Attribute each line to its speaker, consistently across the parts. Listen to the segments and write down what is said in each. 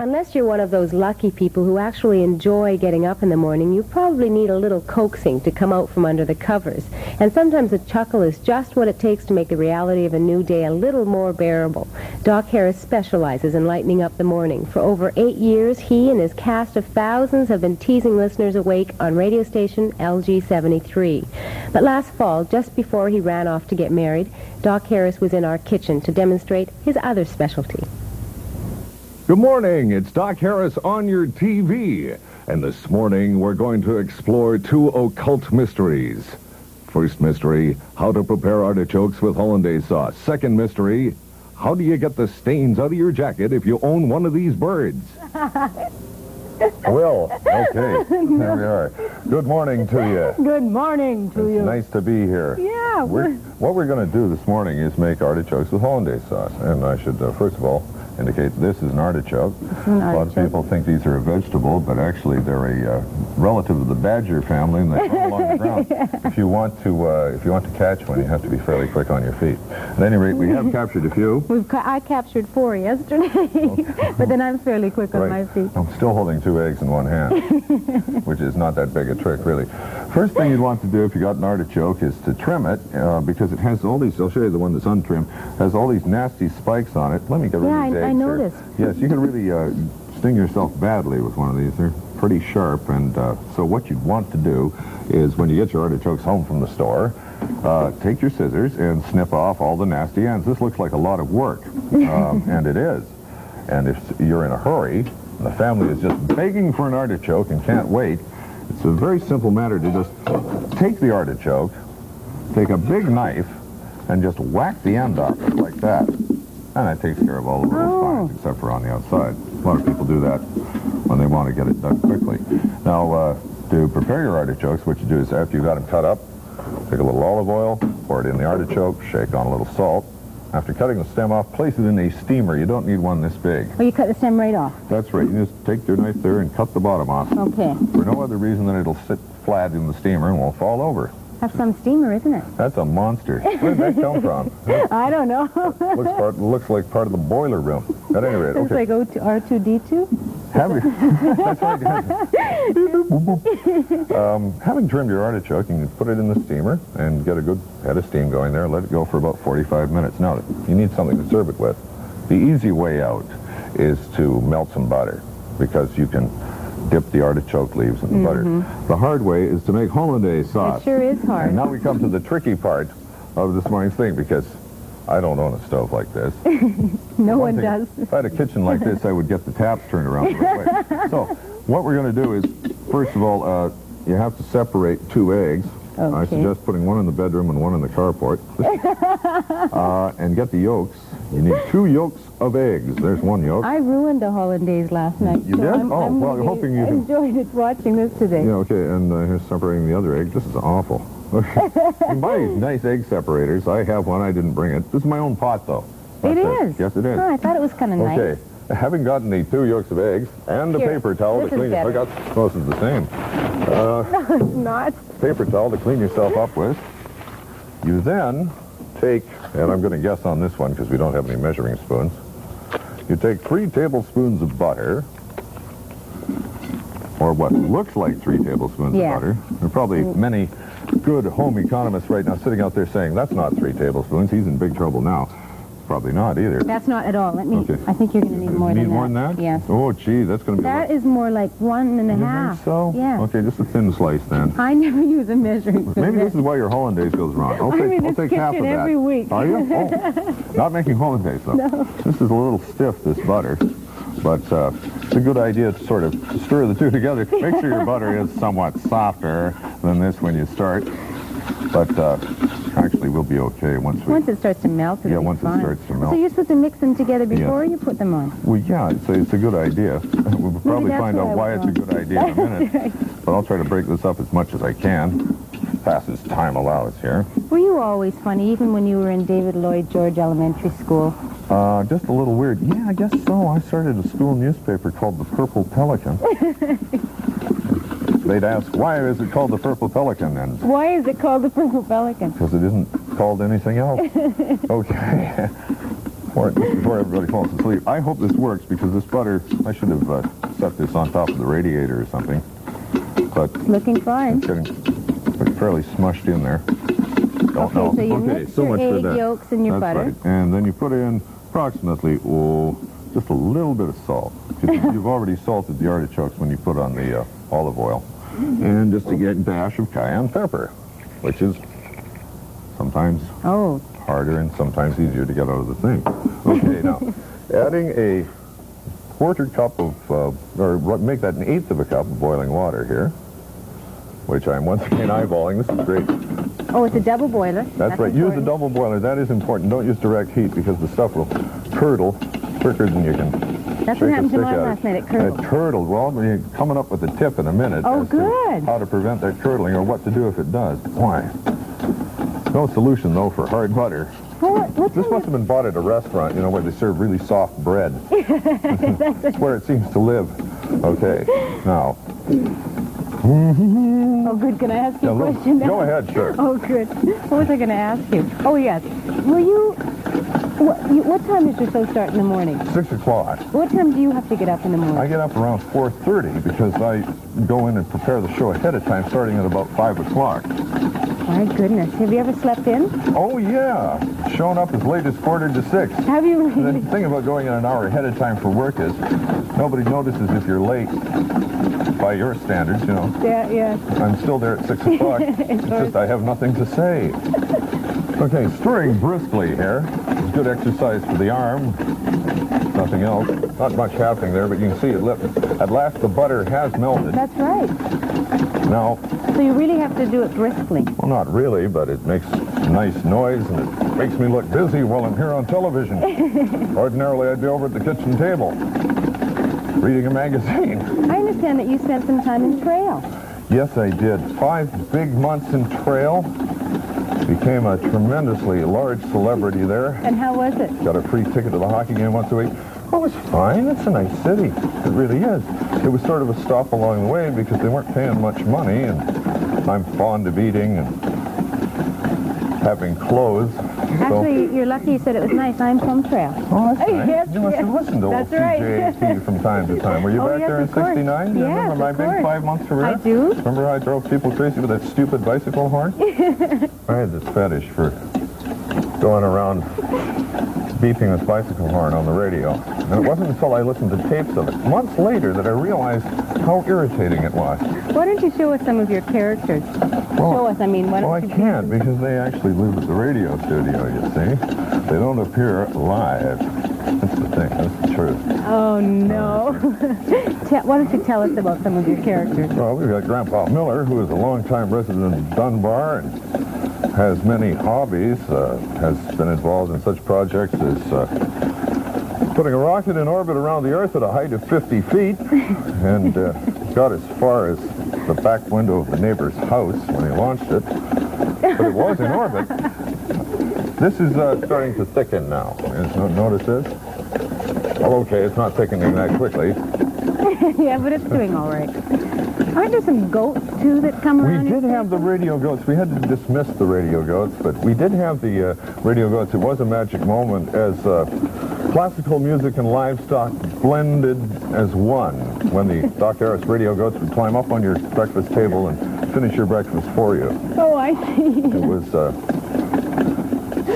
Speaker 1: Unless you're one of those lucky people who actually enjoy getting up in the morning, you probably need a little coaxing to come out from under the covers. And sometimes a chuckle is just what it takes to make the reality of a new day a little more bearable. Doc Harris specializes in lightening up the morning. For over eight years, he and his cast of thousands have been teasing listeners awake on radio station LG73. But last fall, just before he ran off to get married, Doc Harris was in our kitchen to demonstrate his other specialty.
Speaker 2: Good morning. It's Doc Harris on your TV. And this morning we're going to explore two occult mysteries. First mystery, how to prepare artichokes with hollandaise sauce. Second mystery, how do you get the stains out of your jacket if you own one of these birds? Will, okay, there we are. Good morning to you.
Speaker 3: Good morning to
Speaker 2: It's
Speaker 3: you.
Speaker 2: nice to be here.
Speaker 3: Yeah,
Speaker 2: We're, what we're going to do this morning is make artichokes with hollandaise sauce. And I should, uh, first of all, indicate this is an artichoke.
Speaker 3: an
Speaker 2: A lot of people think these are a vegetable, but actually they're a uh, relative of the badger family, and they come along the ground. If you want to, uh, if you want to catch one, you have to be fairly quick on your feet. At any rate, we have captured a few.
Speaker 3: we've ca- I captured four yesterday, but then I'm fairly quick on my feet.
Speaker 2: I'm still holding two eggs in one hand, which is not that big a trick, really. First thing you'd want to do if you got an artichoke is to trim it, uh, because it has all these, I'll show you the one that's untrimmed, has all these nasty spikes on it. Let me get rid
Speaker 3: Yeah,
Speaker 2: of these
Speaker 3: I- I
Speaker 2: eggs here.
Speaker 3: noticed.
Speaker 2: Yes, you can really uh, sting yourself badly with one of these. They're pretty sharp, and uh, so what you'd want to do is when you get your artichokes home from the store, uh, take your scissors and snip off all the nasty ends. This looks like a lot of work, um, and it is. And if you're in a hurry, and the family is just begging for an artichoke and can't wait, it's a very simple matter to just take the artichoke, take a big knife, and just whack the end off it like that. And that takes care of all the little
Speaker 3: Oh.
Speaker 2: spines, except for on the outside. A lot of people do that when they want to get it done quickly. Now, uh, to prepare your artichokes, what you do is after you've got them cut up, take a little olive oil, pour it in the artichoke, shake on a little salt. After cutting the stem off, place it in a steamer. You don't need one this big.
Speaker 3: Oh, you cut the stem right off.
Speaker 2: That's right. You just take your knife there and cut the bottom off.
Speaker 3: Okay.
Speaker 2: For no other reason than it'll sit flat in the steamer and won't fall over.
Speaker 3: Have some steamer, isn't it?
Speaker 2: That's a monster. Where did that come from?
Speaker 3: I don't know.
Speaker 2: looks, part, looks like part of the boiler room. At any rate,
Speaker 3: it's
Speaker 2: okay.
Speaker 3: like O2, R2D2.
Speaker 2: Have you, that's right. um, having trimmed your artichoke, you can put it in the steamer and get a good head of steam going there. Let it go for about 45 minutes. Now, you need something to serve it with. The easy way out is to melt some butter because you can dip the artichoke leaves in the butter. The hard way is to make hollandaise sauce.
Speaker 3: It sure is hard.
Speaker 2: And now we come to the tricky part of this morning's thing because I don't own a stove like this.
Speaker 3: no
Speaker 2: One
Speaker 3: one
Speaker 2: thing,
Speaker 3: does.
Speaker 2: If I had a kitchen like this, I would get the taps turned around the right way. So what we're going to do is, first of all, uh, you have to separate two eggs. I suggest putting one in the bedroom and one in the carport. uh, and get the yolks. You need two yolks of eggs. There's one yolk.
Speaker 3: I ruined the hollandaise last night.
Speaker 2: You
Speaker 3: so
Speaker 2: did?
Speaker 3: I'm,
Speaker 2: Oh,
Speaker 3: I'm
Speaker 2: well,
Speaker 3: really
Speaker 2: hoping you
Speaker 3: enjoyed it watching this today.
Speaker 2: Yeah, okay, and uh, here's separating the other egg. This is awful. buy nice egg separators. I have one. I didn't bring it. This is my own pot, though.
Speaker 3: It
Speaker 2: That's
Speaker 3: is.
Speaker 2: Yes, it is.
Speaker 3: Oh, I thought it was kind of nice.
Speaker 2: Okay. Having gotten the two yolks of eggs and
Speaker 3: Here,
Speaker 2: paper towel
Speaker 3: this
Speaker 2: to clean
Speaker 3: better.
Speaker 2: I got most of the same.
Speaker 3: It's not.
Speaker 2: Paper towel to clean yourself up with. You then take, and I'm going to guess on this one because we don't have any measuring spoons. You take three tablespoons of butter, or what looks like three tablespoons
Speaker 3: Yeah.
Speaker 2: of butter. There are probably mm. many good home economists right now sitting out there saying, that's not three tablespoons. He's in big trouble now. Probably not either.
Speaker 3: That's not at all. Let me.
Speaker 2: Okay.
Speaker 3: I think you're going to need more
Speaker 2: Need
Speaker 3: than
Speaker 2: more
Speaker 3: that.
Speaker 2: than that?
Speaker 3: Yes.
Speaker 2: Oh, gee, that's going to be.
Speaker 3: That is more like one and a
Speaker 2: You
Speaker 3: half.
Speaker 2: think so?
Speaker 3: Yeah.
Speaker 2: Okay, just a thin slice then.
Speaker 3: I never use a measuring.
Speaker 2: Maybe this is why your hollandaise goes wrong. I'll
Speaker 3: I'm
Speaker 2: take,
Speaker 3: in
Speaker 2: I'll take half of that.
Speaker 3: every week.
Speaker 2: Are you? Oh, not making hollandaise though. No. This is a little stiff, this butter, but uh, it's a good idea to sort of stir the two together. Make sure your butter is somewhat softer than this when you start, but uh, actually we'll be okay once we.
Speaker 3: Once it starts to melt,
Speaker 2: Yeah, once it starts to melt.
Speaker 3: So you're supposed to mix them together before you put them on.
Speaker 2: Well, yeah, it's a, it's a good idea. We'll probably find out why it's a good idea in a minute.
Speaker 3: Right.
Speaker 2: But I'll try to break this up as much as I can, fast as time allows here.
Speaker 3: Were you always funny, even when you were in David Lloyd George Elementary School?
Speaker 2: Uh, just a little weird. Yeah, I guess so. I started a school newspaper called the Purple Pelican. They'd ask, why is it called the Purple Pelican? And
Speaker 3: Why is it called the Purple Pelican?
Speaker 2: because it isn't called anything else. okay. before, just before everybody falls asleep. I hope this works because this butter, I should have uh, set this on top of the radiator or something. But
Speaker 3: Looking fine.
Speaker 2: it's getting fairly smushed in there. Don't know.
Speaker 3: Okay, so you
Speaker 2: okay,
Speaker 3: mix
Speaker 2: so
Speaker 3: your
Speaker 2: much for that.
Speaker 3: yolks and your
Speaker 2: That's
Speaker 3: butter.
Speaker 2: Right. And then you put in approximately, oh, just a little bit of salt. 'Cause You've already salted the artichokes when you put on the uh, olive oil. And just a get- a dash of cayenne pepper, which is sometimes
Speaker 3: Oh,
Speaker 2: harder and sometimes easier to get out of the thing. Okay, now, adding a quarter cup of, uh, or make that an eighth of a cup of boiling water here, which I'm once again eyeballing. This is great.
Speaker 3: oh, it's a double boiler.
Speaker 2: That's, right. Use a double boiler. That is important. Don't use direct heat because the stuff will curdle quicker than you can
Speaker 3: That's what happened to mine last night. It
Speaker 2: It
Speaker 3: curdled.
Speaker 2: curdled. Well, we're coming up with a tip in a minute
Speaker 3: Oh, good.
Speaker 2: how to prevent that curdling or what to do if it does. Why? No solution, though, for hard butter.
Speaker 3: Well, what,
Speaker 2: This must have been bought at a restaurant, you know, where they serve really soft bread. That's where it seems to live. Okay, now,
Speaker 3: Oh, good. Can I ask you
Speaker 2: yeah,
Speaker 3: a
Speaker 2: look,
Speaker 3: question now?
Speaker 2: go ahead, sure.
Speaker 3: Oh, good. What was I going to ask you? Oh, yes. Will you what, you... what time does your show start in the morning?
Speaker 2: Six o'clock.
Speaker 3: What time do you have to get up in the morning?
Speaker 2: I get up around 4.30 because I go in and prepare the show ahead of time, starting at about 5 o'clock.
Speaker 3: My goodness. Have you ever slept in?
Speaker 2: Oh, yeah. Showing up as late as quarter to 6.
Speaker 3: Have you really?
Speaker 2: the thing about going in an hour ahead of time for work is nobody notices if you're late by your standards, you know.
Speaker 3: Yeah, yeah.
Speaker 2: I'm still there at 6 o'clock. it's just I have nothing to say. Okay, stirring briskly here. Good exercise for the arm. Nothing else. Not much happening there, but you can see it lit. At last the butter has melted.
Speaker 3: That's right.
Speaker 2: Now,
Speaker 3: So you really have to do it briskly.
Speaker 2: well, not really, but it makes nice noise and it makes me look busy while I'm here on television. Ordinarily, I'd be over at the kitchen table reading a magazine.
Speaker 3: I understand that you spent some time in Trail.
Speaker 2: Yes, I did. Five big months in Trail. Became a tremendously large celebrity there.
Speaker 3: And how was it?
Speaker 2: Got a free ticket to the hockey game once a week. Oh, it was fine. It's a nice city. It really is. It was sort of a stop along the way because they weren't paying much money, and I'm fond of eating and having clothes. So,
Speaker 3: Actually, you're lucky you said it was nice. I'm from Trail.
Speaker 2: oh, that's oh, nice.
Speaker 3: Yes,
Speaker 2: you must have listened to old
Speaker 3: That's right.
Speaker 2: CJAT from time to time. Were you
Speaker 3: Oh,
Speaker 2: back
Speaker 3: yes,
Speaker 2: there in 69? Do you
Speaker 3: Yes,
Speaker 2: remember my
Speaker 3: of
Speaker 2: big five-month career?
Speaker 3: I do.
Speaker 2: Remember how I drove people crazy with that stupid bicycle horn? I had this fetish for going around beeping this bicycle horn on the radio. And it wasn't until I listened to tapes of it months later that I realized how irritating it was.
Speaker 3: Why don't you show us some of your characters? show us, I mean, why
Speaker 2: Well, I
Speaker 3: don't you...
Speaker 2: can't because they actually live at the radio studio, you see. They don't appear live. That's the thing. That's the truth.
Speaker 3: Oh, no. Why don't you tell us about some of your characters?
Speaker 2: Well, we've got Grandpa Miller, who is a longtime resident of Dunbar and has many hobbies, uh, has been involved in such projects as uh, putting a rocket in orbit around the Earth at a height of 50 feet and uh, got as far as the back window of the neighbor's house when he launched it. But it was in orbit. This is uh, starting to thicken now. Notice this? Well, okay, it's not thickening that quickly.
Speaker 3: yeah, but it's doing all right. Aren't there some goats, too, that come around?
Speaker 2: We
Speaker 3: did
Speaker 2: have the radio goats. We had to dismiss the radio goats, but we did have the uh, radio goats. It was a magic moment as uh, classical music and livestock blended as one when the Doc Harris radio goats would climb up on your breakfast table and finish your breakfast for you.
Speaker 3: Oh, I see.
Speaker 2: It was uh,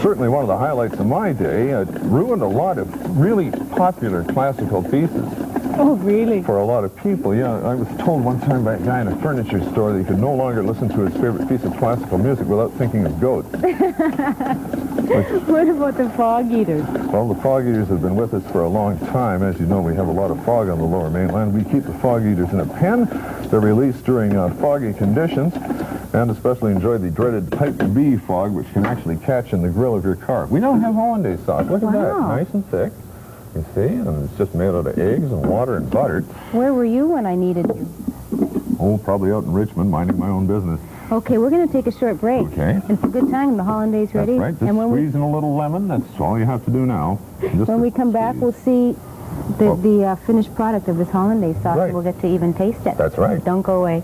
Speaker 2: certainly one of the highlights of my day. It ruined a lot of really popular classical pieces
Speaker 3: Oh, really?
Speaker 2: for a lot of people. Yeah, I was told one time by a guy in a furniture store that he could no longer listen to his favorite piece of classical music without thinking of goats.
Speaker 3: What about the fog eaters?
Speaker 2: Well, the fog eaters have been with us for a long time. As you know, we have a lot of fog on the lower mainland. We keep the fog eaters in a pen. They're released during uh, foggy conditions and especially enjoy the dreaded type B fog, which can actually catch in the grill of your car. We don't have hollandaise sauce. Look at that. Nice and thick. You see? And it's just made out of eggs and water and butter.
Speaker 3: Where were you when I needed you?
Speaker 2: Oh, probably out in Richmond, minding my own business.
Speaker 3: Okay, we're going to take a short break.
Speaker 2: Okay.
Speaker 3: And for good time, the hollandaise ready.
Speaker 2: That's right. Just
Speaker 3: and when we
Speaker 2: squeeze in a little lemon. That's all you have to do now. Just
Speaker 3: when we come back, we'll see the,
Speaker 2: Oh.
Speaker 3: the uh, finished product of this hollandaise sauce.
Speaker 2: Right.
Speaker 3: We'll get to even taste it.
Speaker 2: That's right.
Speaker 3: Don't go away.